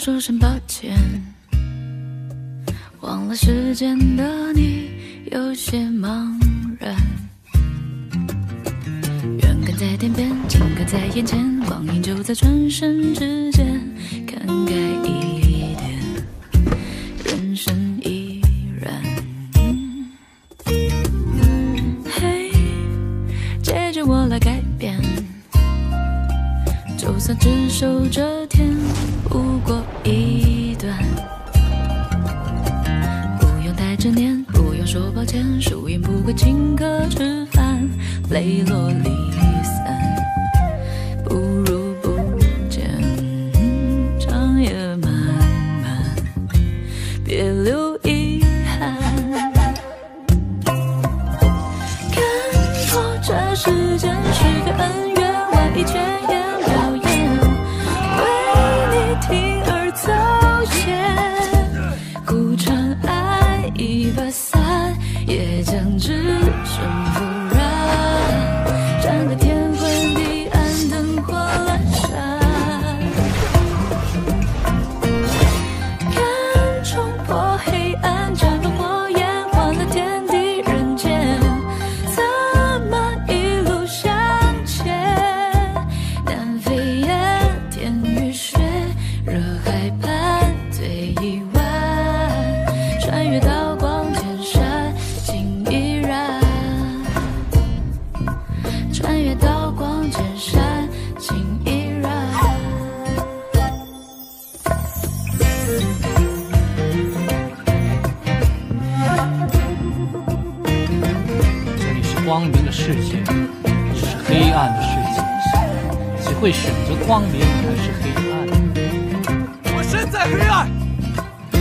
说声抱歉，忘了时间的你有些茫然。远看在天边，近看在眼前，光阴就在转身之间，看开一点，人生一算只守这天，不过一段。不用太执念，不用说抱歉，输赢不会请客吃饭，泪落离散，不如不见。长夜漫漫，别留遗憾。看破这世间光明的世界，也是黑暗的世界，谁会选择光明还是黑暗？我身在黑暗，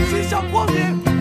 心向光明。